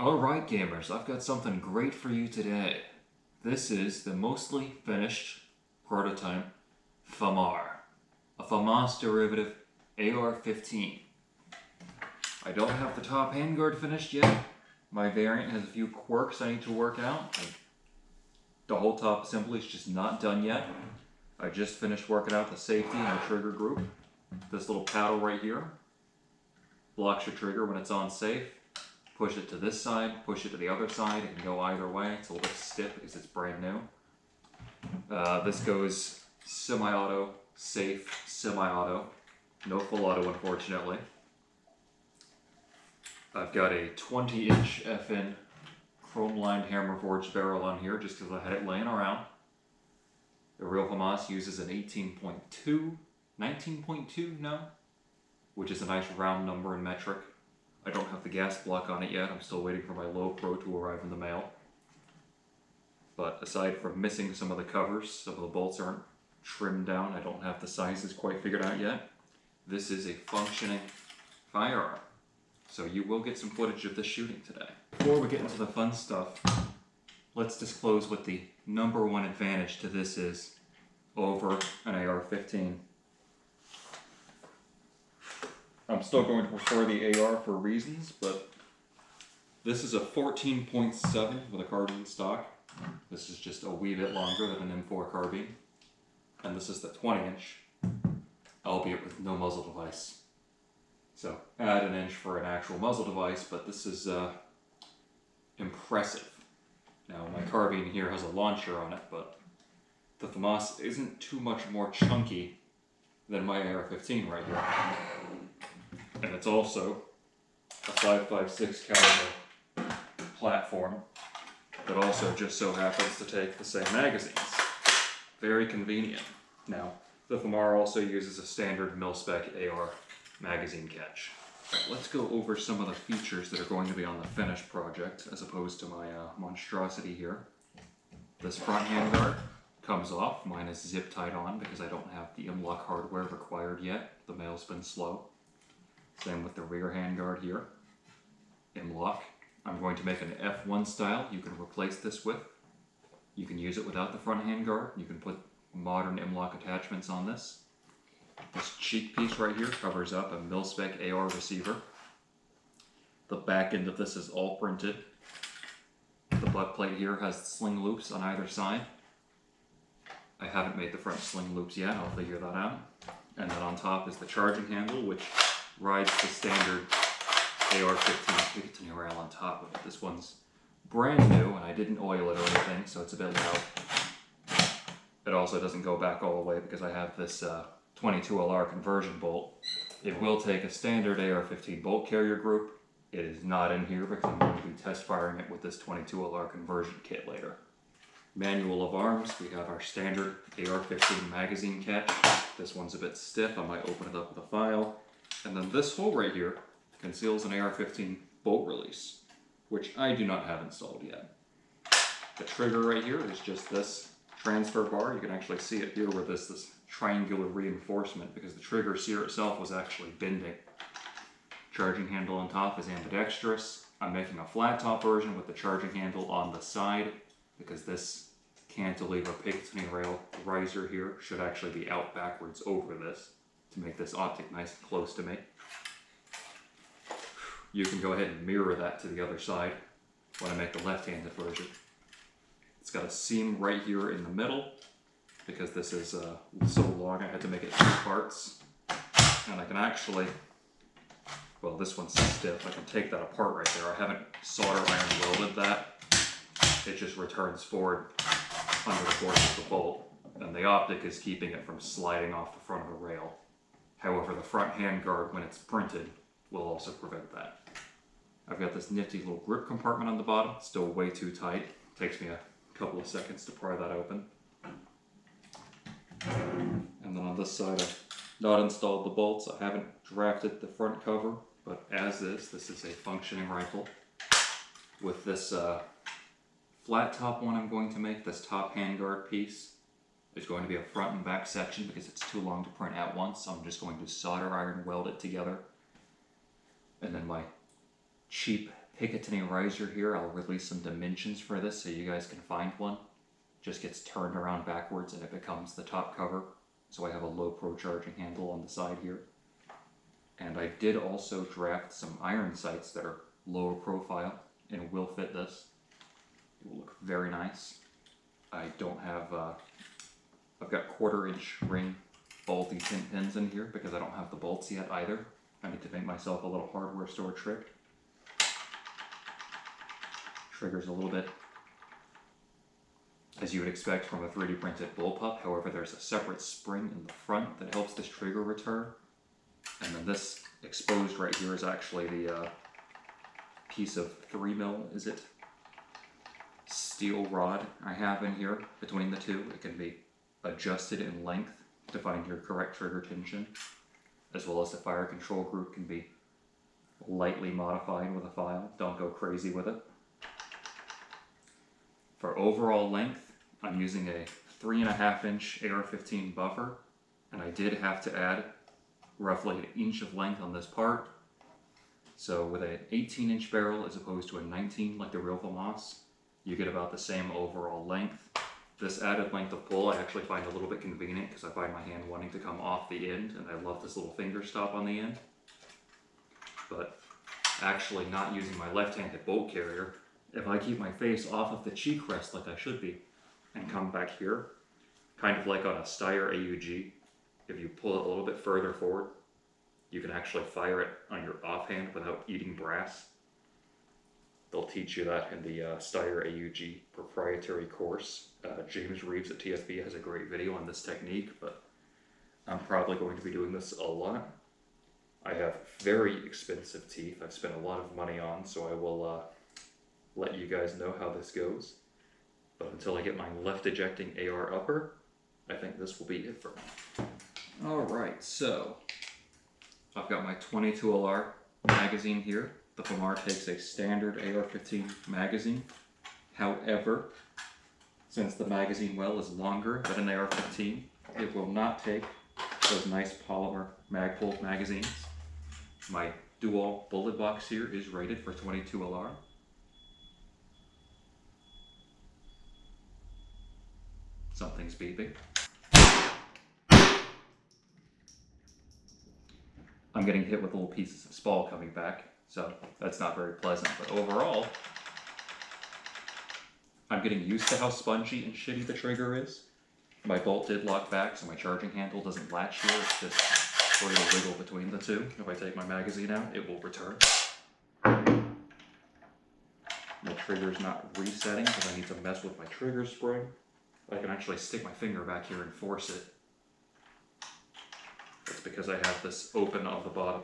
Alright gamers, I've got something great for you today. This is the mostly finished prototype FamAR, a FAMAS derivative AR-15. I don't have the top handguard finished yet. My variant has a few quirks I need to work out. The whole top assembly is just not done yet. I just finished working out the safety and the trigger group. This little paddle right here blocks your trigger when it's on safe. Push it to this side, push it to the other side. It can go either way. It's a little bit stiff because it's brand new. Uh, this goes semi-auto, safe, semi-auto. No full auto, unfortunately. I've got a 20 inch FN chrome lined hammer forged barrel on here just because I had it laying around. The real FAMAS uses an 18.2, 19.2 no, which is a nice round number in metric. I don't have the gas block on it yet, I'm still waiting for my low pro to arrive in the mail. But aside from missing some of the covers, some of the bolts aren't trimmed down, I don't have the sizes quite figured out yet. This is a functioning firearm. So you will get some footage of this shooting today. Before we get into the fun stuff, let's disclose what the number one advantage to this is over an AR-15. I'm still going to prefer the AR for reasons, but this is a 14.7 with a carbine stock. This is just a wee bit longer than an M4 carbine. And this is the 20 inch, albeit with no muzzle device. So add an inch for an actual muzzle device, but this is uh, impressive. Now my carbine here has a launcher on it, but the FAMAS isn't too much more chunky than my AR-15 right here. And it's also a 5.56 caliber platform that also just so happens to take the same magazines. Very convenient. Now, the FamAR also uses a standard mil-spec AR magazine catch. Let's go over some of the features that are going to be on the finished project as opposed to my uh, monstrosity here. This front handguard comes off. Mine is zip tied on because I don't have the M-LOK hardware required yet. The mail's been slow. Same with the rear handguard here. M-LOK. I'm going to make an F1 style you can replace this with. You can use it without the front handguard. You can put modern M-LOK attachments on this. This cheek piece right here covers up a mil-spec AR receiver. The back end of this is all printed. The butt plate here has sling loops on either side. I haven't made the front sling loops yet, I'll figure that out. And then on top is the charging handle, which rides the standard AR-15 Picatinny rail on top of it. This one's brand new, and I didn't oil it or anything, so it's a bit loud. It also doesn't go back all the way because I have this uh, 22LR conversion bolt. It will take a standard AR-15 bolt carrier group. It is not in here because I'm going to be test firing it with this 22LR conversion kit later. Manual of arms, we have our standard AR-15 magazine catch. This one's a bit stiff, I might open it up with a file. And then this hole right here conceals an AR-15 bolt release, which I do not have installed yet. The trigger right here is just this transfer bar. You can actually see it here where this, this triangular reinforcement because the trigger sear itself was actually bending. Charging handle on top is ambidextrous. I'm making a flat top version with the charging handle on the side because this cantilever Picatinny rail riser here should actually be out backwards over this to make this optic nice and close to me. You can go ahead and mirror that to the other side when I make the left-handed version. It's got a seam right here in the middle because this is uh, so long I had to make it two parts. And I can actually, well this one's stiff, I can take that apart right there. I haven't solder iron welded that. It just returns forward under the force of the bolt. And the optic is keeping it from sliding off the front of the rail. However, the front handguard, when it's printed, will also prevent that. I've got this nifty little grip compartment on the bottom, still way too tight. Takes me a couple of seconds to pry that open. And then on this side, I've not installed the bolts. I haven't drafted the front cover, but as is, this is a functioning rifle. With this uh, flat top one I'm going to make, this top handguard piece, there's going to be a front and back section because it's too long to print at once. So I'm just going to solder iron weld it together. And then my cheap Picatinny riser here. I'll release some dimensions for this so you guys can find one. Just gets turned around backwards and it becomes the top cover. So I have a low pro charging handle on the side here. And I did also draft some iron sights that are lower profile and will fit this. It will look very nice. I don't have, uh, I've got quarter inch ring bolty pin pins in here because I don't have the bolts yet either. I need to make myself a little hardware store trick. Triggers a little bit as you would expect from a 3D printed bullpup. However, there's a separate spring in the front that helps this trigger return. And then this exposed right here is actually the uh, piece of 3 mil, is it? Steel rod I have in here between the two. It can be adjusted in length to find your correct trigger tension, as well as the fire control group can be lightly modified with a file. Don't go crazy with it. For overall length, I'm using a three and a half inch AR-15 buffer, and I did have to add roughly an inch of length on this part. So with an 18 inch barrel as opposed to a 19 like the real FAMAS, you get about the same overall length. This added length of pull I actually find a little bit convenient because I find my hand wanting to come off the end and I love this little finger stop on the end. But actually not using my left-handed bolt carrier, if I keep my face off of the cheek rest like I should be and come back here, kind of like on a Steyr AUG, if you pull it a little bit further forward, you can actually fire it on your offhand without eating brass. They'll teach you that in the uh, Steyr AUG proprietary course. Uh, James Reeves at TFB has a great video on this technique, but I'm probably going to be doing this a lot. I have very expensive teeth I've spent a lot of money on, so I will uh, let you guys know how this goes. But until I get my left ejecting AR upper, I think this will be it for me. Alright, so I've got my 22 LR magazine here. The FamAR takes a standard AR-15 magazine. However, since the magazine well is longer than an AR-15, it will not take those nice polymer Magpul magazines. My dual bullet box here is rated for 22 LR. Something's beeping. I'm getting hit with little pieces of spall coming back, so that's not very pleasant. But overall, I'm getting used to how spongy and shitty the trigger is. My bolt did lock back, so my charging handle doesn't latch here. It's just free to wiggle between the two. If I take my magazine out, it will return. My trigger's not resetting because I need to mess with my trigger spring. I can actually stick my finger back here and force it. That's because I have this open on the bottom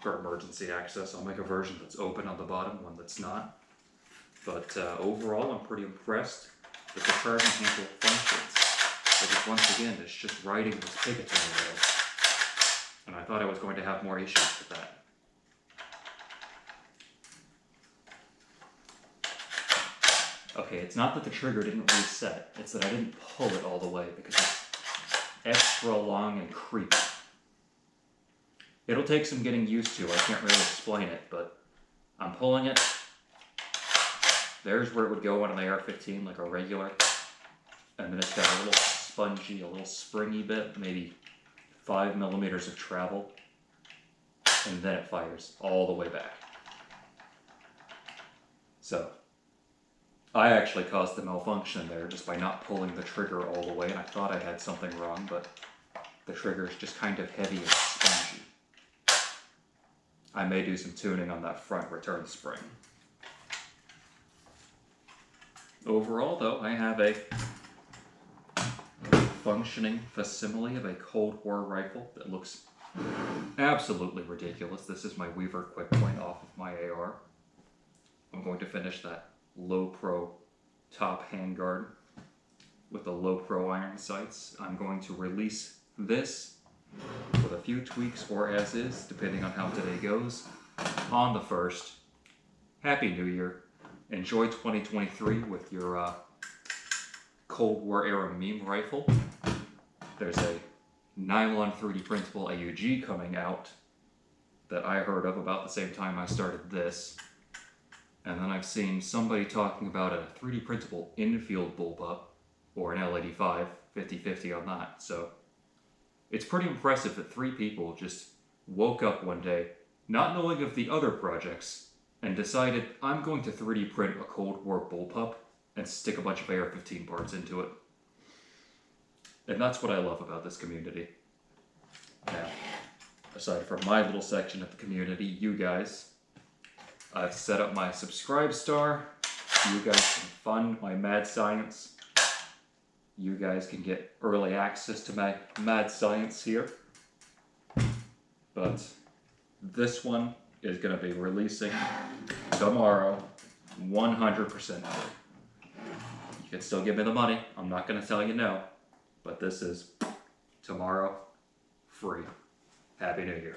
for emergency access. I'll make a version that's open on the bottom, one that's not. But uh, overall, I'm pretty impressed with the charging handle functions. Because once again, it's just riding this Picatinny rail. And I thought I was going to have more issues with that. Okay, it's not that the trigger didn't reset, it's that I didn't pull it all the way because it's extra long and creepy. It'll take some getting used to, I can't really explain it, but I'm pulling it. There's where it would go on an AR-15, like a regular. And then it's got a little spongy, a little springy bit, maybe five millimeters of travel. And then it fires all the way back. So, I actually caused the malfunction there just by not pulling the trigger all the way, and I thought I had something wrong, but the trigger is just kind of heavy and spongy. I may do some tuning on that front return spring. Overall, though, I have a functioning facsimile of a Cold War rifle that looks absolutely ridiculous. This is my Weaver Quick Point off of my AR. I'm going to finish that low pro top handguard with the low pro iron sights. I'm going to release this with a few tweaks or as is, depending on how today goes, on the first. Happy New Year. Enjoy 2023 with your uh, Cold War era meme rifle. There's a nylon 3D printable AUG coming out that I heard of about the same time I started this. And then I've seen somebody talking about a 3D printable Enfield bullpup or an L85, 50 50 on that. So it's pretty impressive that three people just woke up one day, not knowing of the other projects, and decided I'm going to 3D print a Cold War bullpup and stick a bunch of AR 15 parts into it. And that's what I love about this community. Now, aside from my little section of the community, you guys, I've set up my SubscribeStar. You guys can fund my mad science. You guys can get early access to my mad science here. But this one is going to be releasing tomorrow 100% free. You can still give me the money. I'm not going to tell you no. But this is tomorrow free. Happy New Year.